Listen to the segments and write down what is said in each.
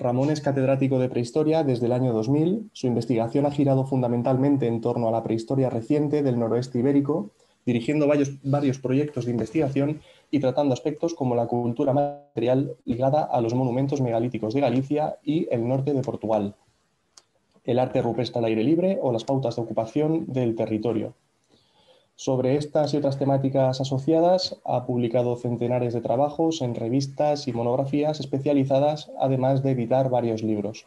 Ramón es catedrático de prehistoria desde el año 2000. Su investigación ha girado fundamentalmente en torno a la prehistoria reciente del noroeste ibérico, dirigiendo varios, varios proyectos de investigación y tratando aspectos como la cultura material ligada a los monumentos megalíticos de Galicia y el norte de Portugal, el arte rupestre al aire libre o las pautas de ocupación del territorio. Sobre estas y otras temáticas asociadas ha publicado centenares de trabajos en revistas y monografías especializadas, además de editar varios libros.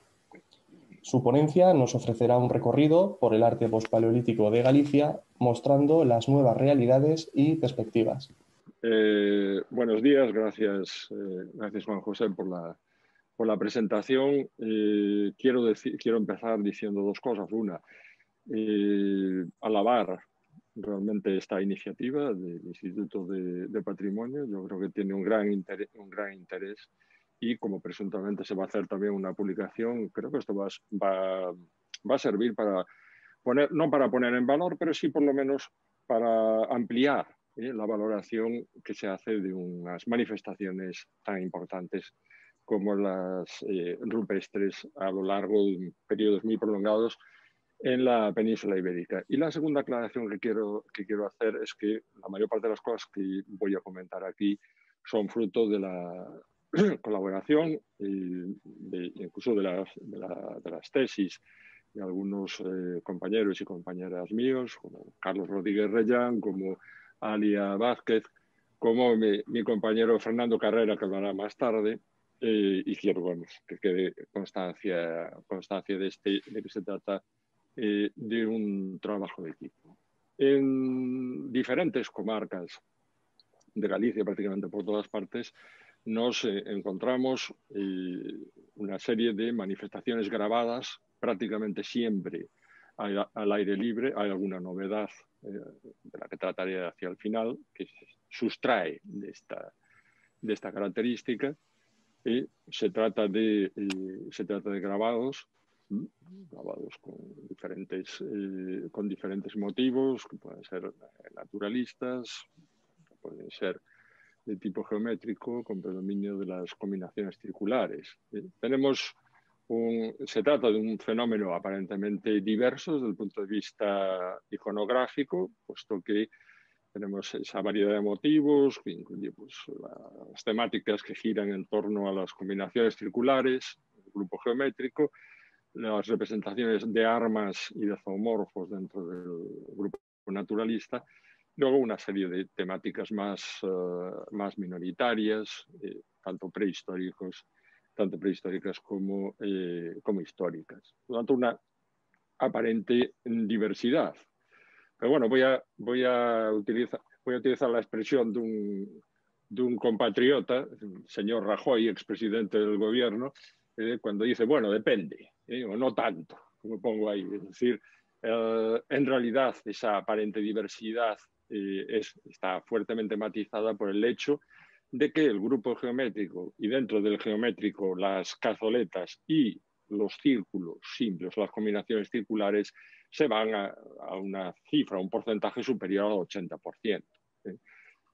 Su ponencia nos ofrecerá un recorrido por el arte pospaleolítico de Galicia, mostrando las nuevas realidades y perspectivas. Eh, buenos días, gracias, eh, gracias Juan José por la, por la presentación. Eh, quiero, decir, quiero empezar diciendo dos cosas. Una, alabar realmente esta iniciativa del Instituto de, Patrimonio. Yo creo que tiene un gran, interés, un gran interés y como presuntamente se va a hacer también una publicación, creo que esto va, va, va a servir para poner, no para poner en valor, pero sí por lo menos para ampliar ¿eh? la valoración que se hace de unas manifestaciones tan importantes como las eh, rupestres a lo largo de periodos muy prolongados en la península ibérica. Y la segunda aclaración que quiero, que quiero hacer es que la mayor parte de las cosas que voy a comentar aquí son fruto de la colaboración y incluso de las, de, las, tesis de algunos eh, compañeros y compañeras míos, como Carlos Rodríguez Reyán, como Alia Vázquez, como mi, compañero Fernando Carrera, que hablará más tarde, eh, y quiero que quede constancia, constancia de, este, de que se trata eh, de un trabajo de equipo. En diferentes comarcas de Galicia, prácticamente por todas partes, nos eh, encontramos eh, una serie de manifestaciones grabadas prácticamente siempre al, aire libre. Hay alguna novedad de la que trataré hacia el final que se sustrae de esta, de esta característica. se, trata de, se trata de grabados grabados con diferentes, eh, con diferentes motivos, que pueden ser naturalistas, pueden ser de tipo geométrico, con predominio de las combinaciones circulares. Eh, tenemos un, se trata de un fenómeno aparentemente diverso desde el punto de vista iconográfico, puesto que tenemos esa variedad de motivos, que incluye pues, las temáticas que giran en torno a las combinaciones circulares, el grupo geométrico, las representaciones de armas y de zoomorfos dentro del grupo naturalista, luego una serie de temáticas más, eh, más minoritarias, eh, tanto prehistóricos, tanto prehistóricas como, eh, como históricas. Por lo tanto, una aparente diversidad. Pero bueno, voy a, voy a, utilizar, voy a utilizar la expresión de un, de un compatriota, señor Rajoy, expresidente del gobierno, cuando dice, bueno, depende. ¿eh? o no tanto, como pongo ahí. Es decir, eh, en realidad esa aparente diversidad eh, es, está fuertemente matizada por el hecho de que el grupo geométrico y dentro del geométrico las cazoletas y los círculos simples, las combinaciones circulares, se van a, a una cifra, un porcentaje superior al 80%.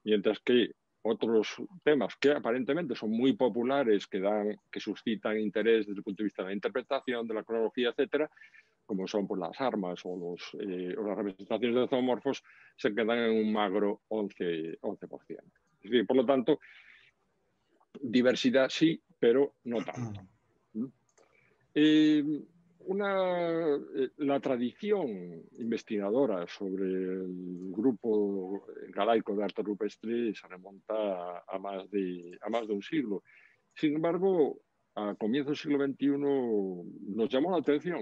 Mientras que otros temas que aparentemente son muy populares, que, dan, que suscitan interés desde el punto de vista de la interpretación, de la cronología, etcétera, como son pues, las armas o, los, eh, o las representaciones de zoomorfos, se quedan en un magro 11%. 11%. Es decir, por lo tanto, diversidad sí, pero no tanto. ¿Mm? Eh, una, eh, la tradición investigadora sobre el grupo galaico de arte rupestre se remonta a, más de, a más de un siglo. Sin embargo, a comienzos del siglo XXI nos llamó la atención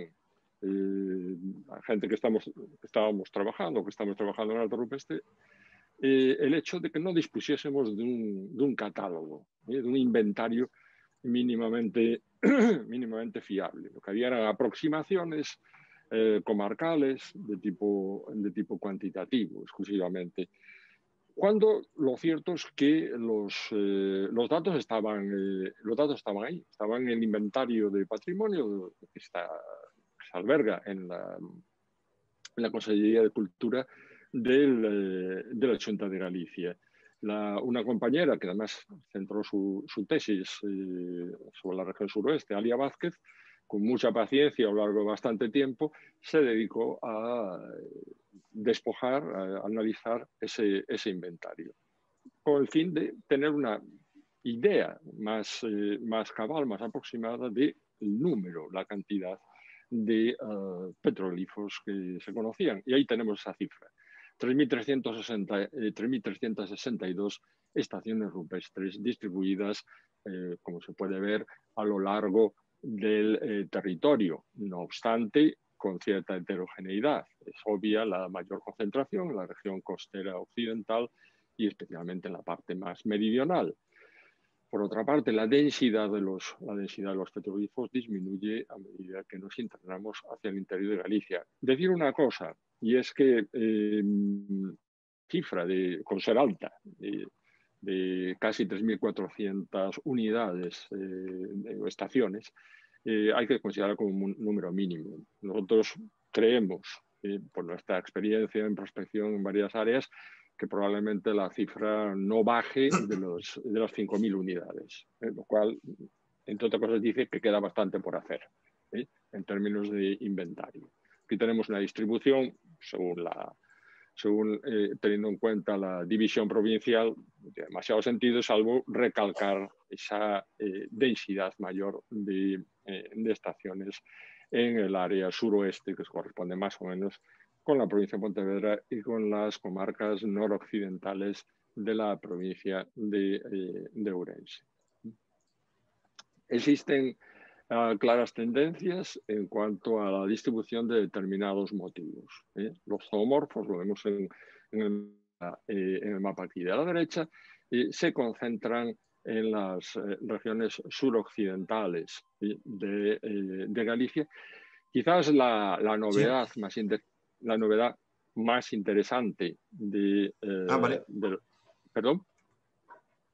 eh, a gente que, estamos, estábamos trabajando, que estamos trabajando en arte rupestre, eh, el hecho de que no dispusiésemos de un, de un catálogo, de un inventario mínimamente mínimamente fiable. Lo que había eran aproximaciones eh, comarcales de tipo, de tipo cuantitativo exclusivamente. Cuando lo cierto es que los, eh, los, datos estaban, eh, los datos estaban ahí, estaban en el inventario de patrimonio que, está, se alberga en la, en la Consellería de Cultura del, de la Junta de Galicia. una compañera que además centró su, tesis eh, sobre la región suroeste, Alia Vázquez, con mucha paciencia a lo largo de bastante tiempo, se dedicó a despojar, a analizar ese, inventario, con el fin de tener una idea más, eh, más cabal, más aproximada del número, la cantidad de uh, petrolíferos que se conocían. Y ahí tenemos esa cifra. 3.362 eh, estaciones rupestres distribuidas, eh, como se puede ver, a lo largo del eh, territorio. No obstante, con cierta heterogeneidad. Es obvia la mayor concentración en la región costera occidental y especialmente en la parte más meridional. Por otra parte, la densidad de los, la densidad de los petroglifos disminuye a medida que nos internamos hacia el interior de Galicia. Decir una cosa, y es que eh, cifra de, con ser alta, de, casi 3.400 unidades eh, estaciones, eh, hay que considerar como un número mínimo. Nosotros creemos, por nuestra experiencia en prospección en varias áreas, que probablemente la cifra no baje de, los, de las 5.000 unidades, ¿eh? lo cual, entre otras cosas, dice que queda bastante por hacer ¿eh? en términos de inventario. Aquí tenemos una distribución, según la, según, eh, teniendo en cuenta la división provincial, tiene demasiado sentido, salvo recalcar esa densidad mayor de, de, estaciones en el área suroeste, que corresponde más o menos con la provincia de Pontevedra y con las comarcas noroccidentales de la provincia de, eh, de Ourense. Existen ah, claras tendencias en cuanto a la distribución de determinados motivos. ¿eh? Los zoomorfos, lo vemos en, eh, el, mapa aquí de la derecha, se concentran en las regiones suroccidentales de, de, Galicia. Quizás la, la novedad más interesante la novedad más interesante de... Eh, ah, perdón.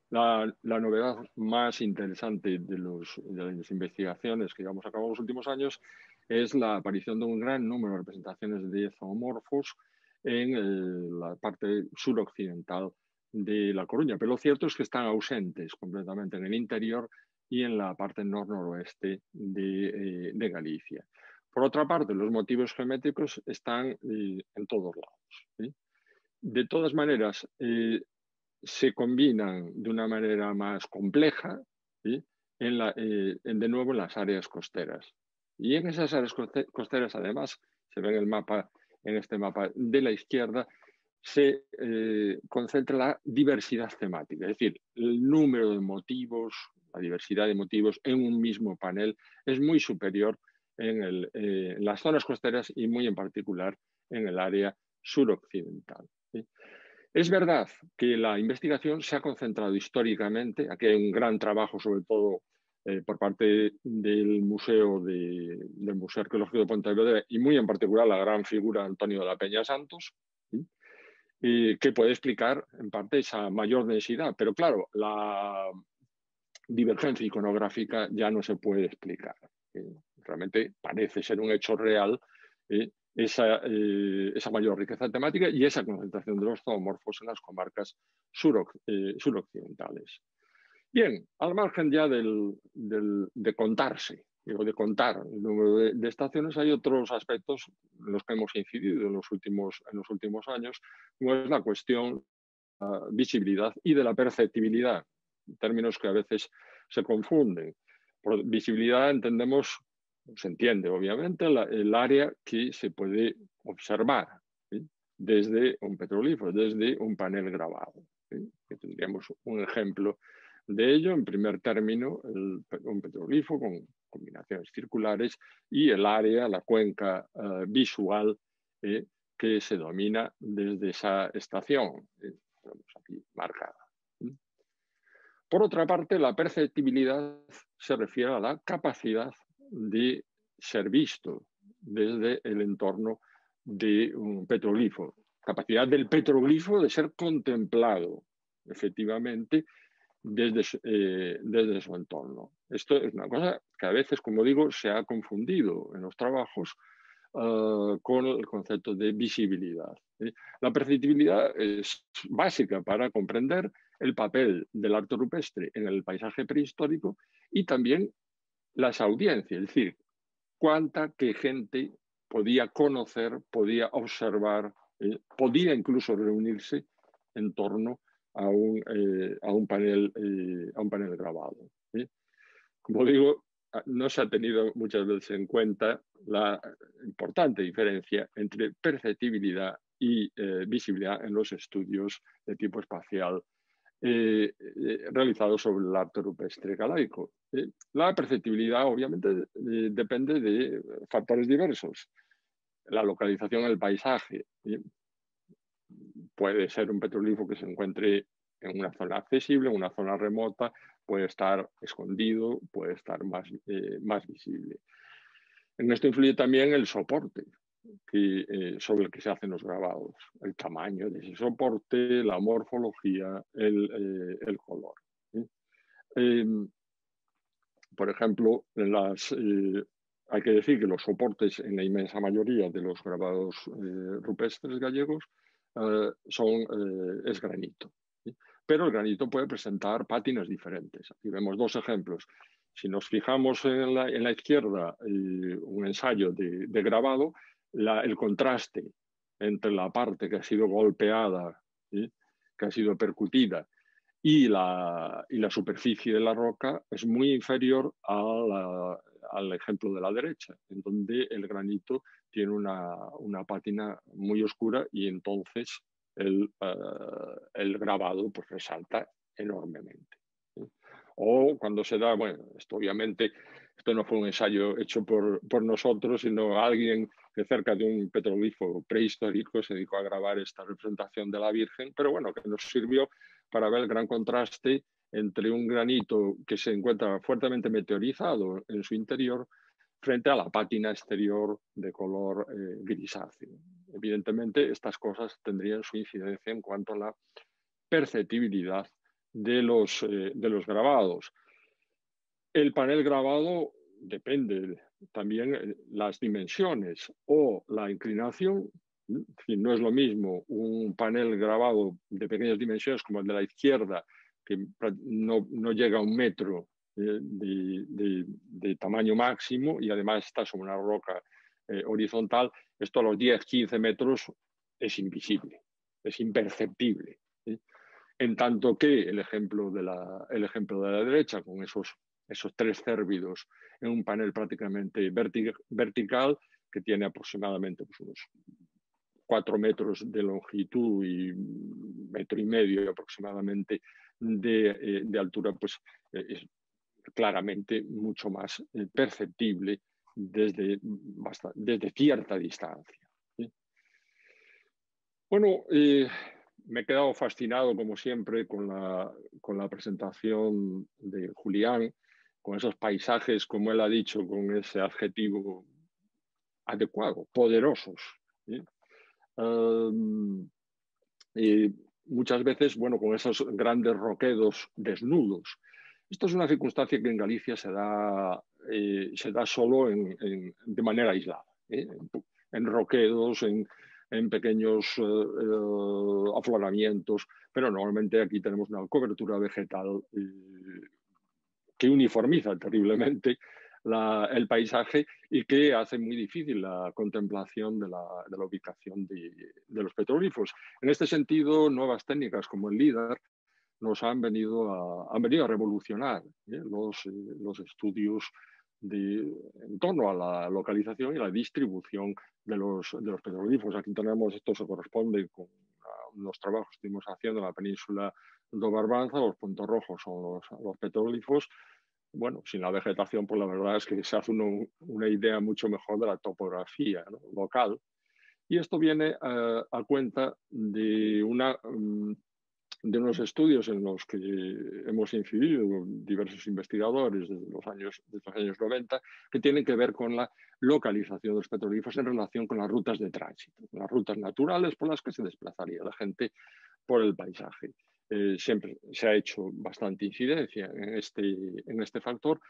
La, novedad más interesante de, los, de, las investigaciones que llevamos a cabo en los últimos años es la aparición de un gran número de representaciones de zoomorfos en eh, la parte suroccidental de La Coruña. Pero lo cierto es que están ausentes completamente en el interior y en la parte nor-noroeste de, eh, Galicia. Por otra parte, los motivos geométricos están eh, en todos lados. De todas maneras, eh, se combinan de una manera más compleja en en, de nuevo en las áreas costeras. Y en esas áreas costeras, además, se ve en el mapa, en este mapa de la izquierda, se concentra la diversidad temática, es decir, el número de motivos, la diversidad de motivos en un mismo panel es muy superior eh, en, las zonas costeras y muy en particular en el área suroccidental. Es verdad que la investigación se ha concentrado históricamente, aquí hay un gran trabajo sobre todo eh, por parte del Museo, de, del Museo Arqueológico de Pontevedra y muy en particular la gran figura Antonio de la Peña Santos, que puede explicar en parte esa mayor densidad. Pero claro, la divergencia iconográfica ya no se puede explicar realmente parece ser un hecho real eh, esa, eh, esa, mayor riqueza temática y esa concentración de los zoomorfos en las comarcas eh, suroccidentales. Bien, al margen ya del, de contarse, digo, de contar el número de, estaciones, hay otros aspectos en los que hemos incidido en los últimos, en los últimos años, como es la cuestión de la visibilidad y de la perceptibilidad, términos que a veces se confunden. Por visibilidad entendemos se entiende, obviamente, el área que se puede observar desde un petrolífero, desde un panel grabado. Que tendríamos un ejemplo de ello, en primer término, un petrolífero con combinaciones circulares y el área, la cuenca eh, visual eh, que se domina desde esa estación, eh, aquí marcada. Por otra parte, la perceptibilidad se refiere a la capacidad de ser visto desde el entorno de un petroglifo. Capacidad del petroglifo de ser contemplado efectivamente desde, desde su entorno. Esto es una cosa que a veces, como digo, se ha confundido en los trabajos eh, con el concepto de visibilidad. La perceptibilidad es básica para comprender el papel del arte rupestre en el paisaje prehistórico y también las audiencias, es decir, cuánta que gente podía conocer, podía observar, eh, podía incluso reunirse en torno eh, eh, a un panel grabado. Como digo, ah, no se ha tenido muchas veces en cuenta la importante diferencia entre perceptibilidad y visibilidad en los estudios de tipo espacial realizados sobre el arte rupestre galaico. la perceptibilidad obviamente depende de factores diversos la localización del paisaje. Puede ser un petrolífero que se encuentre en una zona accesible, en una zona remota, puede estar escondido, puede estar más, eh, más visible. En esto influye también el soporte eh, sobre el que se hacen los grabados, el tamaño de ese soporte, la morfología, el, eh, color. Em, por ejemplo, las, hay que decir que los soportes en la inmensa mayoría de los grabados rupestres gallegos son, es granito. Pero el granito puede presentar pátinas diferentes. Aquí vemos dos ejemplos. Si nos fijamos en la, izquierda, un ensayo de, grabado, el contraste entre la parte que ha sido golpeada, que ha sido percutida, y la, y la superficie de la roca es muy inferior a la, al ejemplo de la derecha, en donde el granito tiene una, pátina muy oscura y entonces el, eh, grabado pues, resalta enormemente. O cuando se da, bueno, esto obviamente, esto no fue un ensayo hecho por, nosotros, sino alguien que cerca de un petrolífero prehistórico se dedicó a grabar esta representación de la Virgen, pero bueno, que nos sirvió para ver el gran contraste entre un granito que se encuentra fuertemente meteorizado en su interior frente a la pátina exterior de color eh, grisáceo. Evidentemente, estas cosas tendrían su incidencia en cuanto a la perceptibilidad de los, eh, de los grabados. El panel grabado depende también de las dimensiones o la inclinación. No es lo mismo un panel grabado de pequeñas dimensiones como el de la izquierda, que no, no llega a un metro eh, de, de, tamaño máximo y además está sobre una roca eh, horizontal, esto a los 10, 15 metros es invisible, es imperceptible. En tanto que el ejemplo de la, el ejemplo de la derecha, con esos, esos tres cérvidos en un panel prácticamente vertical, que tiene aproximadamente pues, unos 4 metros de longitud y metro y medio aproximadamente eh, de, altura, pues eh, es claramente mucho más eh, perceptible desde, desde cierta distancia. Bueno, me he quedado fascinado, como siempre, con la, con la presentación de Julián, con esos paisajes, como él ha dicho, con ese adjetivo adecuado, poderosos muchas veces, bueno, con esos grandes roquedos desnudos. Esto es una circunstancia que en Galicia se da, eh, se da solo de manera aislada, ¿eh? en, roquedos, en, pequeños eh, afloramientos, pero normalmente aquí tenemos una cobertura vegetal que uniformiza terriblemente el paisaje y que hace muy difícil la contemplación de la, ubicación de, los petrolíferos. En este sentido, nuevas técnicas como el LIDAR nos han venido a, han venido a revolucionar los, los, estudios de, en torno a la localización y la distribución de los, de los petrolíferos. Aquí tenemos, esto se corresponde con los trabajos que estuvimos haciendo en la península de Barbanza, los puntos rojos son los, los petrolíferos, bueno, sin la vegetación, pues la verdad es que se hace una idea mucho mejor de la topografía local. Y esto viene eh, a cuenta de, una, mm, de unos estudios en los que hemos incidido diversos investigadores desde los, años, desde los años 90 que tienen que ver con la localización de los petrolíferos en relación con las rutas de tránsito, las rutas naturales por las que se desplazaría la gente por el paisaje. Eh, siempre se ha hecho bastante incidencia en este, en este factor,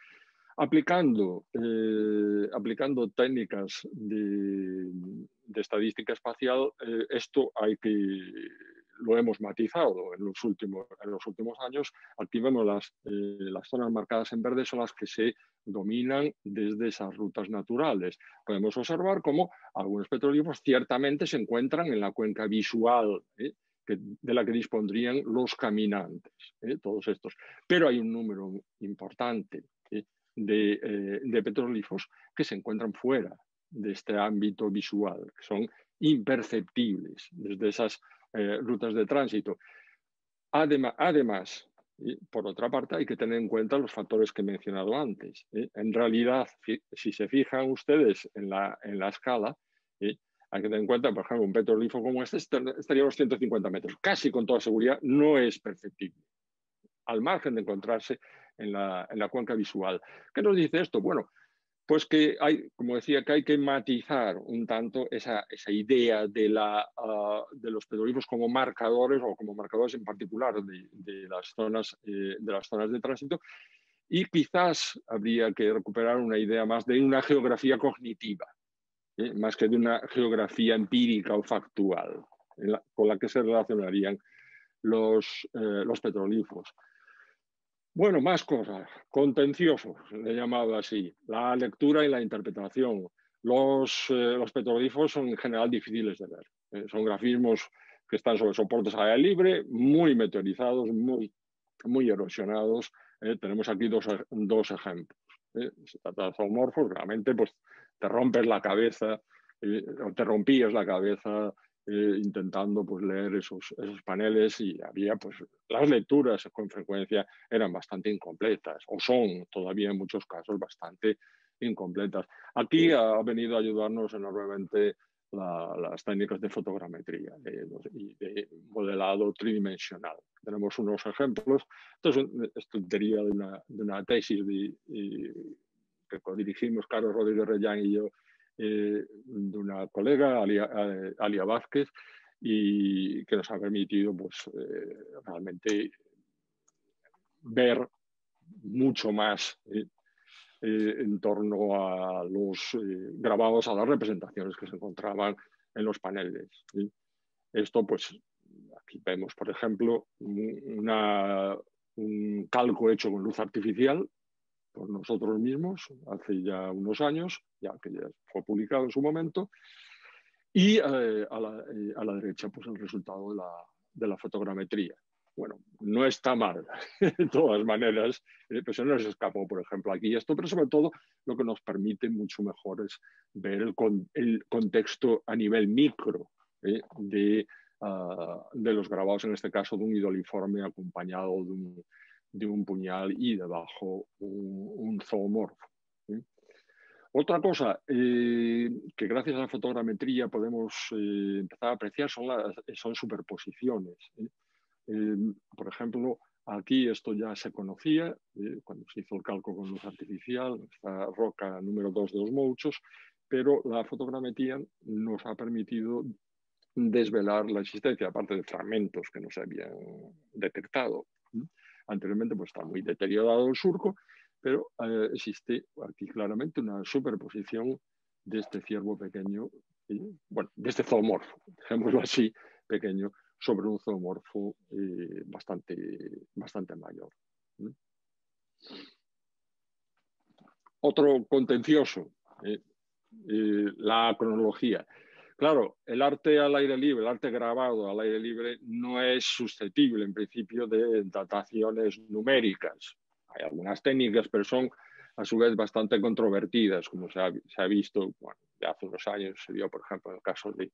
Aplicando, eh, aplicando técnicas de, estadística espacial, eh, esto hay que, lo hemos matizado en los últimos, en los últimos años. Aquí vemos las, eh, las zonas marcadas en verde son las que se dominan desde esas rutas naturales. Podemos observar cómo algunos petroglifos ciertamente se encuentran en la cuenca visual de la que dispondrían los caminantes, todos estos. Pero hay un número importante de, eh, de petroglifos que se encuentran fuera de este ámbito visual, que son imperceptibles desde esas eh, rutas de tránsito. además, por otra parte, hay que tener en cuenta los factores que he mencionado antes. ¿eh? En realidad, si se fijan ustedes en la, en la escala, hay que tener en cuenta, por ejemplo, un petroglifo como este estaría a los 150 metros. Casi con toda seguridad no es perceptible, al margen de encontrarse en la, cuenca visual. ¿Qué nos dice esto? Bueno, pues que hay, como decía, que hay que matizar un tanto esa, idea de, ah, los petroglifos como marcadores o como marcadores en particular de, las, zonas, eh, de las zonas de tránsito y quizás habría que recuperar una idea más de una geografía cognitiva, ¿eh? más que de una geografía empírica o factual con la que se relacionarían los, eh. Bueno, más cosas. Contencioso, le he llamado así. La lectura y la interpretación. Los, eh, los petroglifos son en general difíciles de ver. Eh, son grafismos que están sobre soportes a libre, muy meteorizados, muy, muy erosionados. Eh, tenemos aquí dos, dos ejemplos. Se trata de zoomorfos, realmente pues, te rompes la cabeza, o te rompías la cabeza eh, intentando pues, leer esos, esos paneles y había pues las lecturas con frecuencia eran bastante incompletas o son todavía en muchos casos bastante incompletas. Aquí ha venido a ayudarnos enormemente las técnicas de fotogrametría y de, modelado tridimensional. Tenemos unos ejemplos. Esto es, tontería de una, de una tesis de, que dirigimos Carlos Rodríguez Reyán y yo eh, de una colega, Alia, eh, Vázquez, y que nos ha permitido pues, eh, realmente ver mucho más en torno a los grabados, a las representaciones que se encontraban en los paneles. Esto, pues, aquí vemos, por ejemplo, un calco hecho con luz artificial por nosotros mismos hace ya unos años, ya que ya fue publicado en su momento, y eh, a, la, eh, a, la, derecha pues el resultado de la, de la, fotogrametría. Bueno, no está mal, de todas maneras, eh, pues se nos escapó, por ejemplo, aquí esto, pero sobre todo lo que nos permite mucho mejor es ver el, el contexto a nivel micro de, uh, de los grabados, en este caso de un idoliforme acompañado de un, de un puñal y debajo un, zoomorfo. Otra cosa eh, que gracias a la fotogrametría podemos eh, empezar a apreciar son, las, son superposiciones. ¿eh? por ejemplo, aquí esto ya se conocía cuando se hizo el cálculo con luz artificial, esta roca número 2 de los mouchos, pero la fotogrametría nos ha permitido desvelar la existencia, aparte de fragmentos que no se habían detectado. Anteriormente pues, está muy deteriorado el surco, pero eh, existe aquí claramente una superposición de este ciervo pequeño, bueno, de este zoomorfo, dejémoslo así, pequeño, sobre un zoomorfo eh, bastante, bastante mayor. Otro contencioso, eh, la cronología. Claro, el arte al aire libre, el arte grabado al aire libre no es susceptible en principio de dataciones numéricas. Hay algunas técnicas, pero son a su vez bastante controvertidas, como se ha, visto bueno, de hace unos años, se vio por ejemplo en el caso de,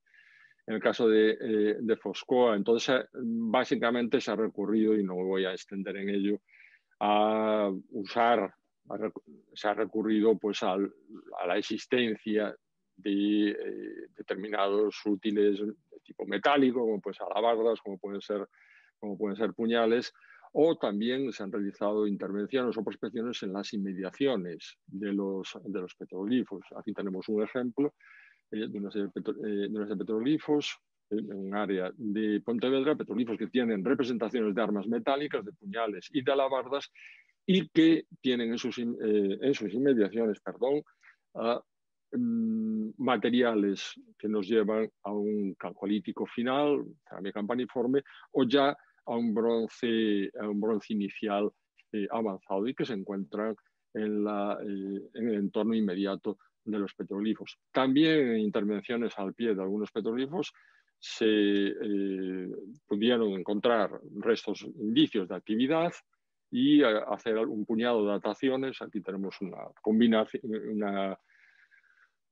en el caso de, eh, Foscoa. Entonces, básicamente se ha recurrido, y no voy a extender en ello, a usar, se ha recurrido pues a la existencia de eh, determinados útiles de tipo metálico, como pueden alabardas, como pueden ser, como pueden ser puñales, o también se han realizado intervenciones o prospecciones en las inmediaciones de los, de los petroglifos. Aquí tenemos un ejemplo eh, de, una serie de, eh, petroglifos en un área de Pontevedra, petroglifos que tienen representaciones de armas metálicas, de puñales y de alabardas, y que tienen en sus, en sus inmediaciones perdón, materiales que nos llevan a un calcolítico final, cerámica campaniforme, o ya a un bronce, a un bronce inicial avanzado y que se encuentran en, la, en el entorno inmediato de los petroglifos. También en intervenciones al pie de algunos petroglifos se eh, pudieron encontrar restos, indicios de actividad y eh, hacer un puñado de dataciones. Aquí tenemos una combinación,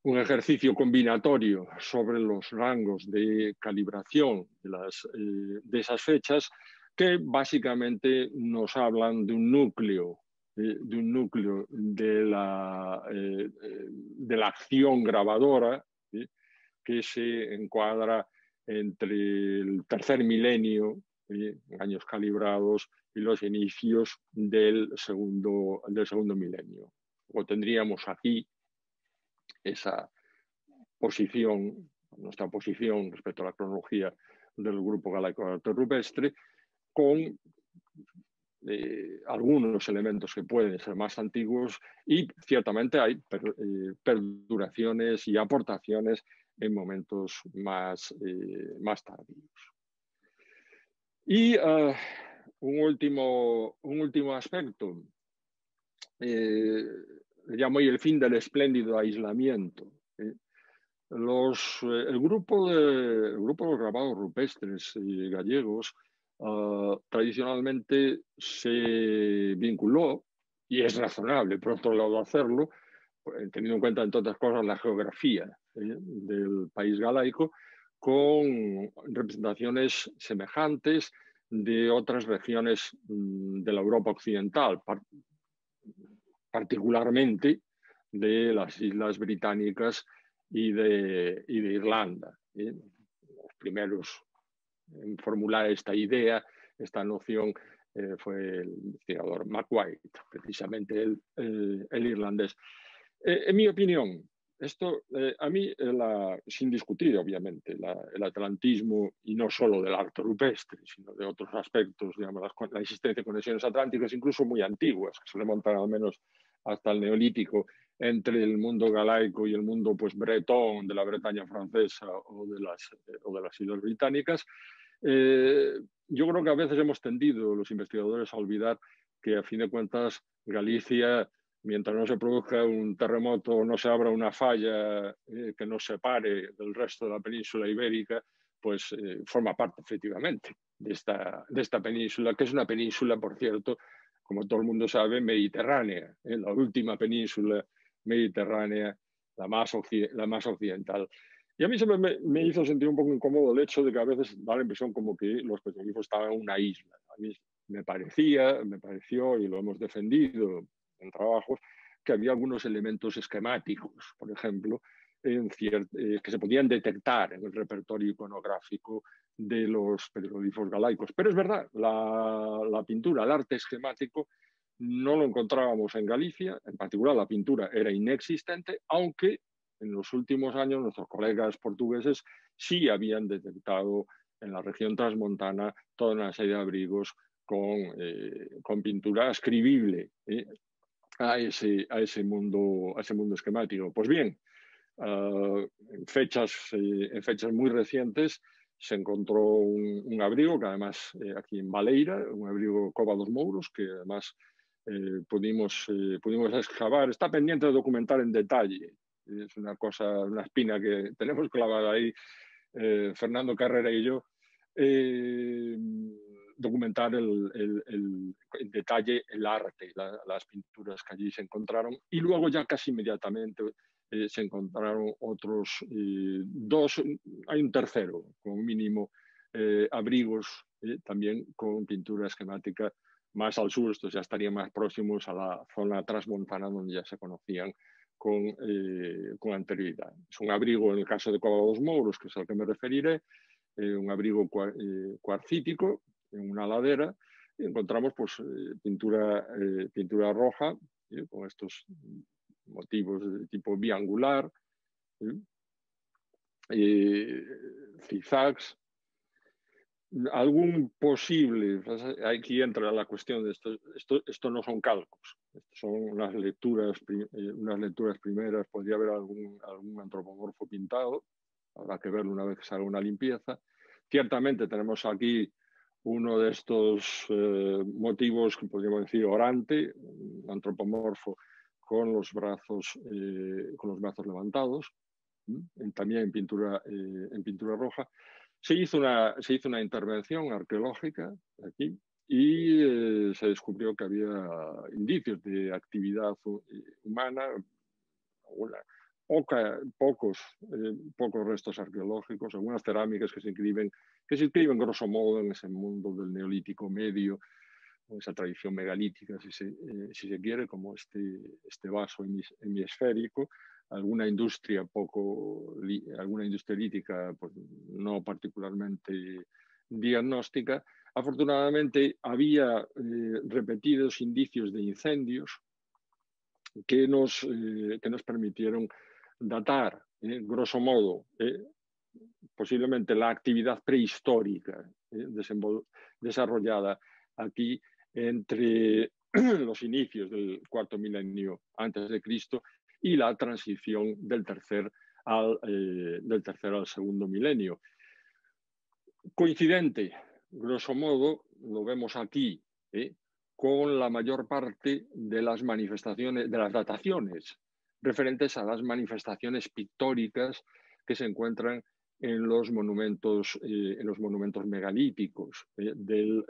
un ejercicio combinatorio sobre los rangos de calibración eh, de esas fechas que básicamente nos hablan de un núcleo de un núcleo de la, eh, de la acción grabadora que se encuadra entre el tercer milenio, años calibrados, y los inicios del segundo, del segundo milenio. O tendríamos aquí esa posición, nuestra posición respecto a la cronología del grupo galaico rupestre, con eh, algunos elementos que pueden ser más antiguos y ciertamente hay eh, perduraciones y aportaciones en momentos más, eh, más tardíos. Y un, último, un último aspecto, llamo el fin del espléndido aislamiento. Los, el, grupo de, el los grabados rupestres gallegos Ah, tradicionalmente se vinculó, y es razonable por otro lado hacerlo, teniendo en cuenta, entre otras cosas, la geografía ¿eh? del país galaico, con representaciones semejantes de otras regiones mm, de la Europa occidental, particularmente de las Islas Británicas y de, Irlanda. ¿eh? Los primeros en formular esta idea, esta noción, eh, fue el investigador Mark White, precisamente el, irlandés. Eh, en mi opinión, esto a mí, sin discutir obviamente el atlantismo, y no solo del arte rupestre, sino de otros aspectos, digamos, la, existencia de conexiones atlánticas, incluso muy antiguas, que se remontan al menos hasta el neolítico, entre el mundo galaico y el mundo pues, bretón de la Bretaña francesa o de las, o de las islas británicas, eh, yo creo que a veces hemos tendido los investigadores a olvidar que a fin de cuentas Galicia, mientras no se produzca un terremoto o no se abra una falla eh, que nos separe del resto de la península ibérica, pues eh, forma parte efectivamente de esta, de esta península, que es una península, por cierto, como todo el mundo sabe, mediterránea, la última península mediterránea, la más, la más occidental. Y a mí siempre me, hizo sentir un poco incómodo el hecho de que a veces da la impresión como que los petroglifos estaban en una isla. A mí me parecía, me pareció, y lo hemos defendido en trabajos, que había algunos elementos esquemáticos, por ejemplo, eh, que se podían detectar en el repertorio iconográfico de los petroglifos galaicos. Pero es verdad, la, pintura, el arte esquemático, no lo encontrábamos en Galicia, en particular la pintura era inexistente, aunque en los últimos años nuestros colegas portugueses sí habían detectado en la región transmontana toda una serie de abrigos con, eh, con pintura escribible ¿eh? a, ese, a, ese mundo, a ese mundo esquemático. Pues bien, ah, en, fechas, eh, en fechas muy recientes se encontró un, abrigo que además aquí en Valeira, un abrigo Cova dos Mouros, que además pudimos, pudimos excavar, está pendiente de documentar en detalle. Es una cosa, una espina que tenemos clavada ahí, eh, Fernando Carrera y yo, eh, documentar el, el, detalle, el arte, las pinturas que allí se encontraron. Y luego ya casi inmediatamente eh, se encontraron otros dos, hay un tercero, como mínimo, abrigos también con pintura esquemática más al sur, estos ya estarían más próximos a la zona transmontana donde ya se conocían con, eh, con, anterioridad. Es un abrigo, en el caso de Cova Mouros, que es al que me referiré, eh, un abrigo eh, cuarcítico en una ladera, encontramos pues, pintura, pintura roja con estos motivos de tipo biangular, zigzags, algún posible, pues, aquí entra la cuestión de esto, esto, esto no son cálculos, son unas lecturas, eh, unas lecturas primeras, podría haber algún, algún antropomorfo pintado, habrá que verlo una vez que salga una limpieza. Ciertamente tenemos aquí uno de estos eh, motivos que podríamos decir orante, antropomorfo con los brazos, eh, con los brazos levantados, también en pintura, en pintura roja. Se hizo una, se hizo una intervención arqueológica aquí y eh, se descubrió que había indicios de actividad eh, humana, pocos, eh, pocos restos arqueológicos, algunas cerámicas que se inscriben, que se inscriben grosso modo en ese mundo del neolítico medio, esa tradición megalítica, si se, si se quiere, como este, este vaso hemisférico, alguna industria poco, alguna industria lítica pues, no particularmente diagnóstica. Afortunadamente había eh, repetidos indicios de incendios que nos, eh, que nos permitieron datar, eh, grosso modo, posiblemente la actividad prehistórica desarrollada aquí entre los inicios del cuarto milenio antes de Cristo y la transición del tercer al, eh, del tercer al segundo milenio. Coincidente, grosso modo, lo vemos aquí, ¿eh? con la mayor parte de las manifestaciones, de las dataciones referentes a las manifestaciones pictóricas que se encuentran en los monumentos, eh, en los monumentos megalíticos del,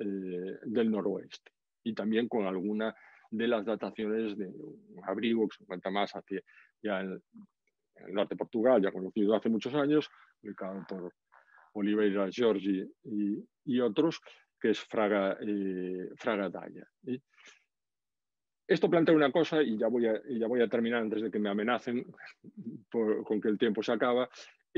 del, noroeste y también con alguna de las dataciones de un abrigo que se encuentra más hacia ya en, el norte de Portugal, ya conocido hace muchos años, ubicado por Oliveira Giorgi y, otros, que es Fraga, eh, Fraga Daya. Esto plantea una cosa, y ya voy a, ya voy a terminar antes de que me amenacen con que el tiempo se acaba,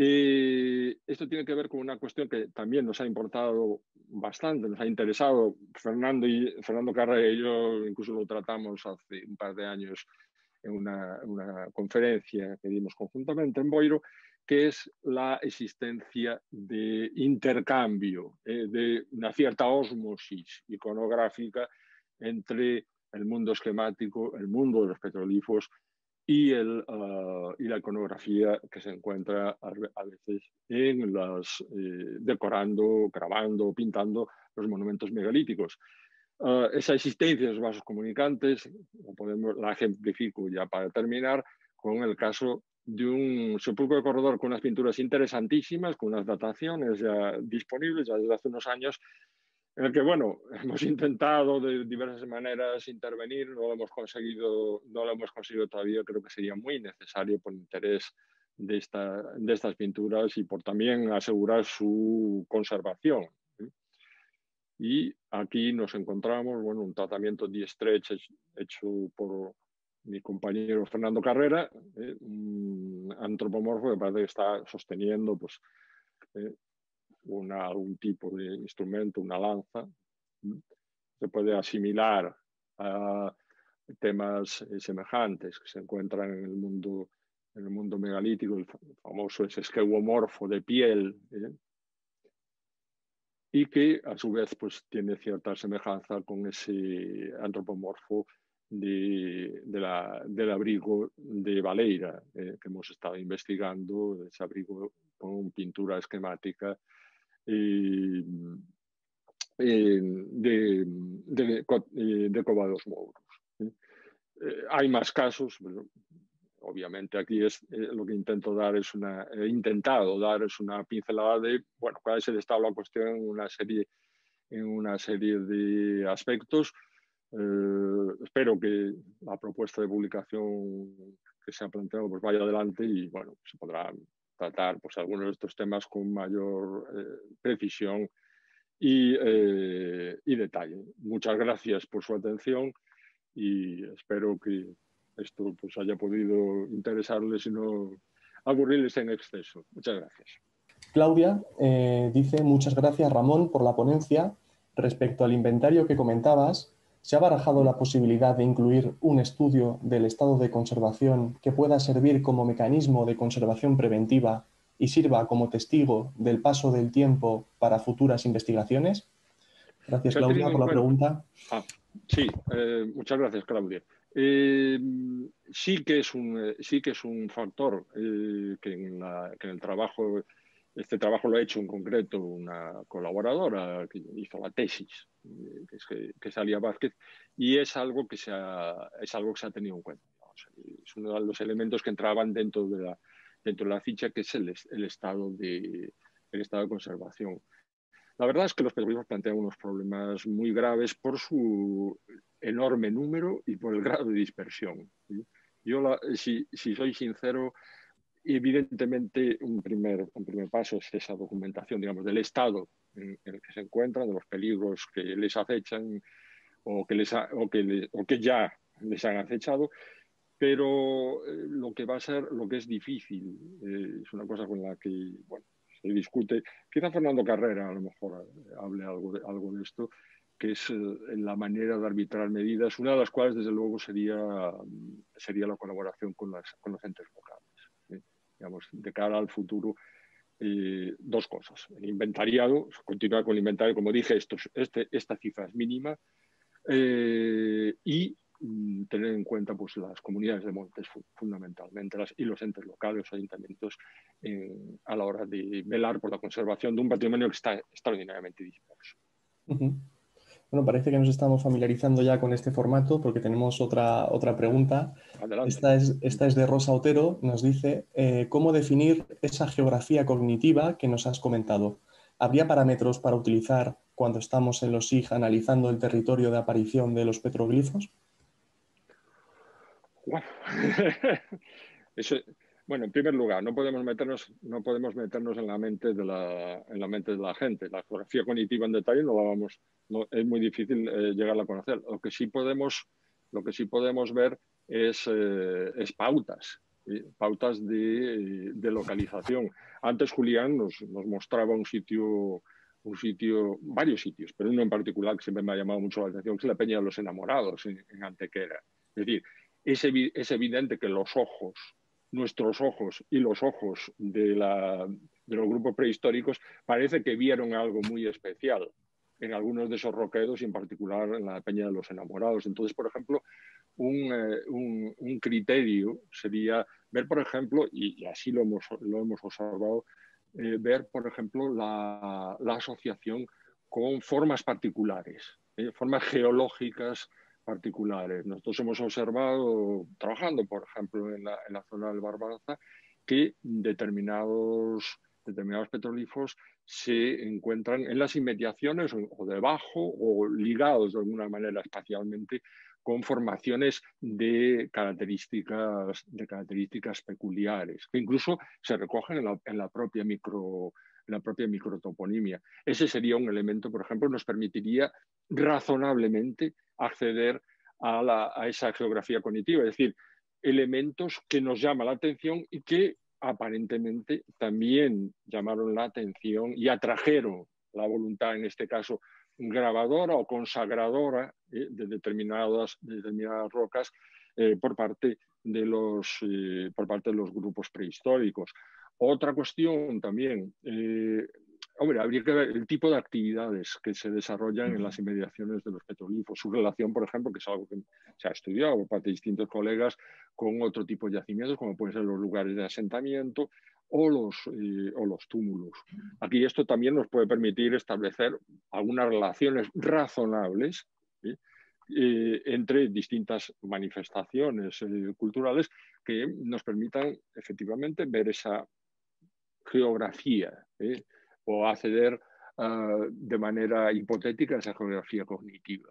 eh, esto tiene que ver con una cuestión que también nos ha importado bastante, nos ha interesado. Fernando, y, Fernando Carrera y yo incluso lo tratamos hace un par de años en una, conferencia que dimos conjuntamente en Boiro, que es la existencia de intercambio, eh, de una cierta osmosis iconográfica entre el mundo esquemático, el mundo de los petrolíferos y, el, ah, y la iconografía que se encuentra a, veces en las, eh, decorando, grabando, pintando los monumentos megalíticos. Ah, esa existencia de los vasos comunicantes, podemos, la ejemplifico ya para terminar, con el caso de un sepulcro de corredor con unas pinturas interesantísimas, con unas dataciones ya disponibles ya desde hace unos años, en el que, bueno, hemos intentado de diversas maneras intervenir, no lo hemos conseguido, no lo hemos conseguido todavía, creo que sería muy necesario por interés de, esta, de estas pinturas y por también asegurar su conservación. Y aquí nos encontramos, bueno, un tratamiento de stretch hecho por mi compañero Fernando Carrera, ¿eh? un antropomorfo que parece que está sosteniendo pues, eh, una, tipo de instrumento, una lanza, se puede asimilar a temas eh, semejantes que se encuentran en el mundo, en el mundo megalítico, el famoso ese esqueuomorfo de piel, ¿eh? y que a su vez pues, tiene cierta semejanza con ese antropomorfo de, del abrigo de Valeira, eh, que hemos estado investigando, ese abrigo con pintura esquemática eh, eh, de, de, de Covados Mouros. ¿eh? hay más casos, pero obviamente aquí es lo que intento dar es una, he intentado dar es una pincelada de, bueno, cuál es el estado de la cuestión en una serie, en una serie de aspectos. espero que la propuesta de publicación que se ha planteado pues vaya adelante y bueno, se podrá tratar pues, algunos de estos temas con mayor eh, precisión y, eh, y, detalle. Muchas gracias por su atención y espero que esto pues, haya podido interesarles y no aburrirles en exceso. Muchas gracias. Claudia eh, dice muchas gracias Ramón por la ponencia. Respecto al inventario que comentabas, ¿Se ha barajado la posibilidad de incluir un estudio del estado de conservación que pueda servir como mecanismo de conservación preventiva y sirva como testigo del paso del tiempo para futuras investigaciones? Gracias, Claudia, por la pregunta. Ah, sí, eh, muchas gracias, Claudia. Eh, sí, que es un, eh, sí que es un factor que, en el trabajo, este trabajo lo ha hecho en concreto una colaboradora que hizo la tesis, que es, que Alia Vázquez, y es algo que se ha, es algo que se ha tenido en cuenta. es uno de los elementos que entraban dentro de la, dentro de la ficha, que es el, el estado, de, el estado de conservación. La verdad es que los petroglifos plantean unos problemas muy graves por su enorme número y por el grado de dispersión. Yo, si, soy sincero, evidentemente un primer, un primer paso es esa documentación, digamos, del estado en, el que se encuentran, de los peligros que les acechan o que, les o que, o que ya les han acechado, pero eh, lo que va a ser, lo que es difícil, eh, es una cosa con la que, bueno, se discute. Quizá Fernando Carrera a lo mejor hable algo de, algo de esto, que es eh, la manera de arbitrar medidas, una de las cuales desde luego sería, sería la colaboración con, las, con los entes locales. Digamos, de cara al futuro, eh, dos cosas. El inventariado, continuar con el inventario, como dije, este, esta cifra es mínima, y Mm, tener en cuenta pues, las comunidades de montes fundamentalmente y los entes locales, los ayuntamientos, a la hora de velar por la conservación de un patrimonio que está extraordinariamente disperso. Bueno, parece que nos estamos familiarizando ya con este formato porque tenemos otra, otra pregunta. Esta es, esta es de Rosa Otero. Nos dice, eh, ¿cómo definir esa geografía cognitiva que nos has comentado? ¿Habría parámetros para utilizar cuando estamos en los SIG analizando el territorio de aparición de los petroglifos? bueno, en primer lugar, no podemos meternos, no podemos meternos en la mente de la, en la mente de la gente. La geografía cognitiva en detalle no la vamos, es muy difícil eh, llegar a conocer. Lo que sí podemos, lo que sí podemos ver es, eh, es pautas, pautas de, de, localización. Antes Julián nos, nos mostraba un sitio un sitio, varios sitios, pero uno en particular que siempre me ha llamado mucho la atención, que es la Peña de los Enamorados en, Antequera. Es decir, es, evidente que los ojos, nuestros ojos y los ojos de, los grupos prehistóricos, parece que vieron algo muy especial en algunos de esos roquedos y en particular en la Peña de los Enamorados. Entonces, por ejemplo, un, eh, criterio sería ver, por ejemplo, y, así lo hemos, observado, eh, ver, por ejemplo, la, asociación con formas particulares, eh, formas geológicas particulares. Nosotros hemos observado, trabajando, por ejemplo, en la, zona del Barbanza, que determinados, determinados petrolíferos se encuentran en las inmediaciones o, debajo o ligados de alguna manera espacialmente con formaciones de características, de características peculiares, que incluso se recogen en la, en la propia micro, la propia microtoponimia. Ese sería un elemento, por ejemplo, nos permitiría razonablemente acceder a, esa geografía cognitiva, es decir, elementos que nos llaman la atención y que aparentemente también llamaron la atención y atrajeron la voluntad, en este caso, grabadora o consagradora eh, de, determinadas, determinadas rocas eh, por, parte de los, eh, por parte de los grupos prehistóricos. Otra cuestión también, Hombre, habría que ver el tipo de actividades que se desarrollan en las inmediaciones de los petrolíferos, su relación, por ejemplo, que es algo que se ha estudiado por parte de distintos colegas con otro tipo de yacimientos, como pueden ser los lugares de asentamiento o los, eh, o los túmulos. Aquí esto también nos puede permitir establecer algunas relaciones razonables eh, entre distintas manifestaciones eh, culturales que nos permitan efectivamente ver esa geografía o acceder ah, de manera hipotética a esa geografía cognitiva.